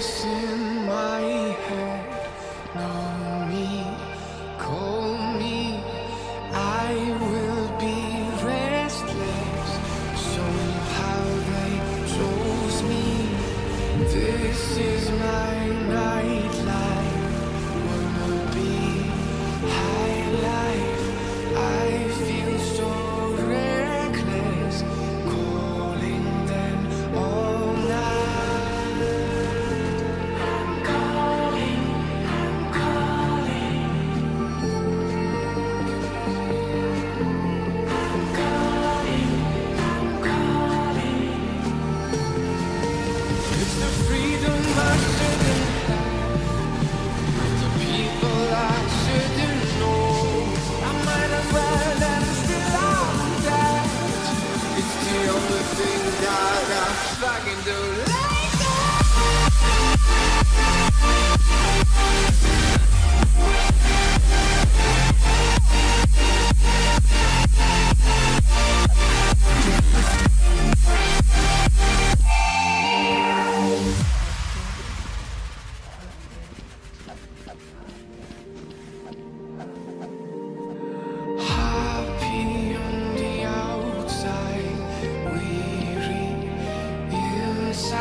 see.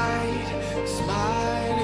light, smile.